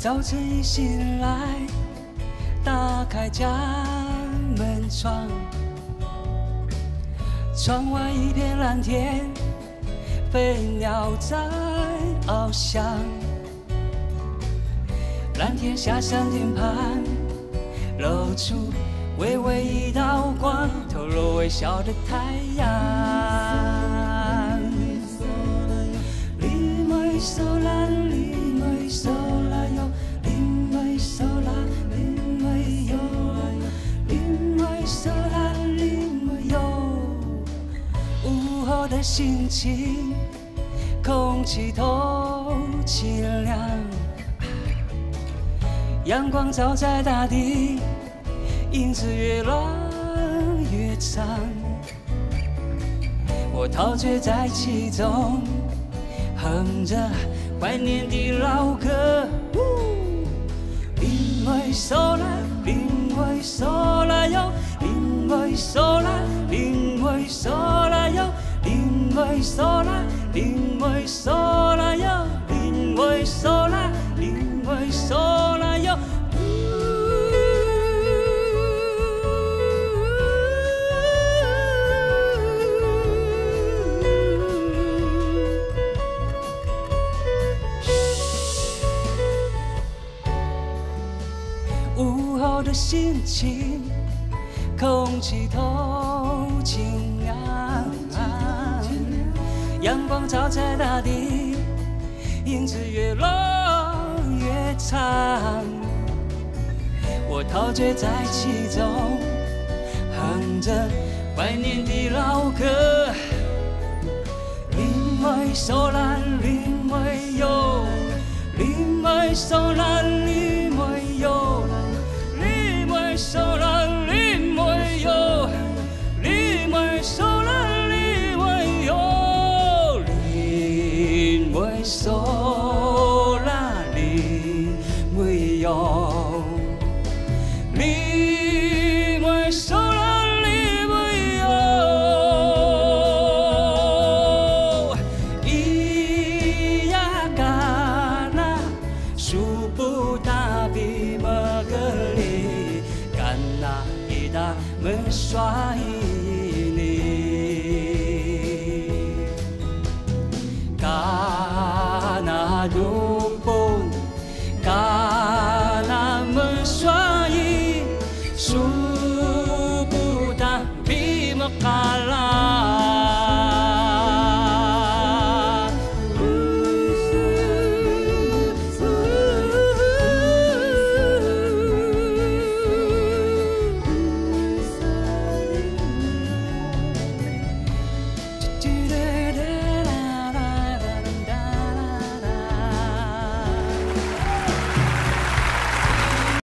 早晨一醒来，打开家门窗，窗外一片蓝天，飞鸟在翱翔。蓝天下山顶旁，露出微微一道光，透露微笑的太阳。的心情，空气透清凉。阳光照在大地，影子越来越长。我陶醉在其中，哼着怀念的老歌。林尾手啦，林尾手啦哟，林尾手啦，林尾手啦哟，林尾手啦，林尾手啦哟，林尾手啦，林尾手啦哟。午后的心情，空气透清光照在大地，影子越落越长。我陶醉在其中，哼着怀念的老歌。林尾手啦，林尾哟，林尾手啦，林尾手啦，林尾哟，林尾手啦，林尾哟。咿呀嘎啦，数不大比么个哩，干那一大门刷一